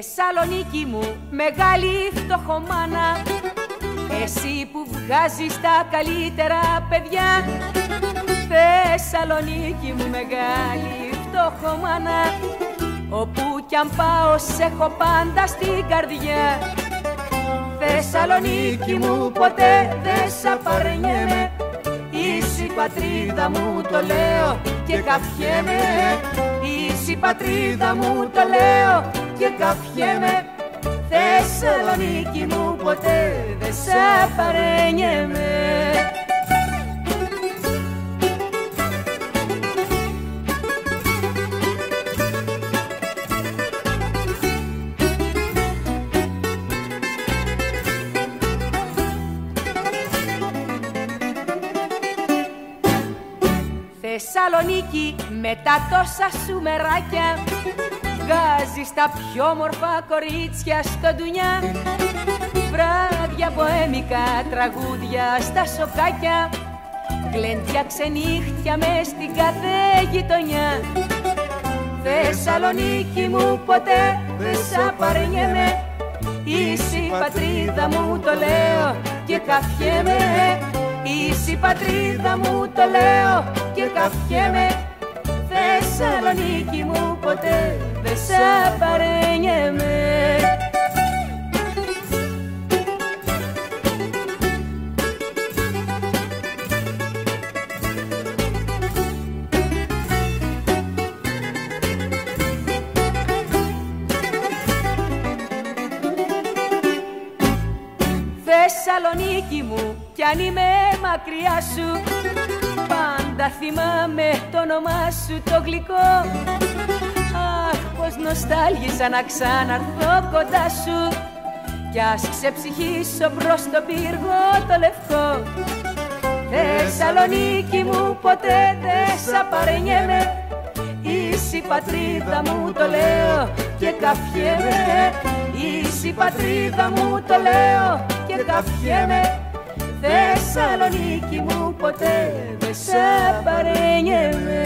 Θεσσαλονίκη μου, μεγάλη φτωχομάνα. Εσύ που βγάζεις τα καλύτερα παιδιά. Θεσσαλονίκη μου, μεγάλη φτωχομάνα. Όπου κι αν πάω, σε έχω πάντα στην καρδιά. Θεσσαλονίκη μου, ποτέ δεν σ' απαρνιέμαι. Είσαι η πατρίδα μου, το λέω και καφιέμαι Είσαι η πατρίδα μου, το λέω και καφιέμαι Θεσσαλονίκη μου ποτέ δεν σε παρένιεμαι Θεσσαλονίκη με τα τόσα σου μεράκια βγάζεις τα πιο μορφά κορίτσια στο ντουνιά. Βράδια ποέμικα, τραγούδια στα σοκάκια. Γλέντια ξενύχτια μες στην κάθε γειτονιά. Θεσσαλονίκη μου ποτέ δεν σ' απαρνιέμαι. Είσαι η πατρίδα μου το λέω και καφιέμαι. Είσαι η πατρίδα μου το λέω και καφιέμαι. Θεσσαλονίκη μου ποτέ Θεσσαλονίκη μου κι αν είμαι μακριά σου Πάντα θυμάμαι το όνομά σου το γλυκό. Αχ πως νοστάλγησα να ξαναρθώ κοντά σου Κι ας ξεψυχήσω προς το πύργο το λευκό. Θεσσαλονίκη μου ποτέ δεν σ' απαρνιέμαι Είσαι η πατρίδα μου το λέω και καφιέμαι Είσαι η πατρίδα μου το λέω και καφιέμαι Θεσσαλονίκη μου ποτέ δεν σε παρένιεμαι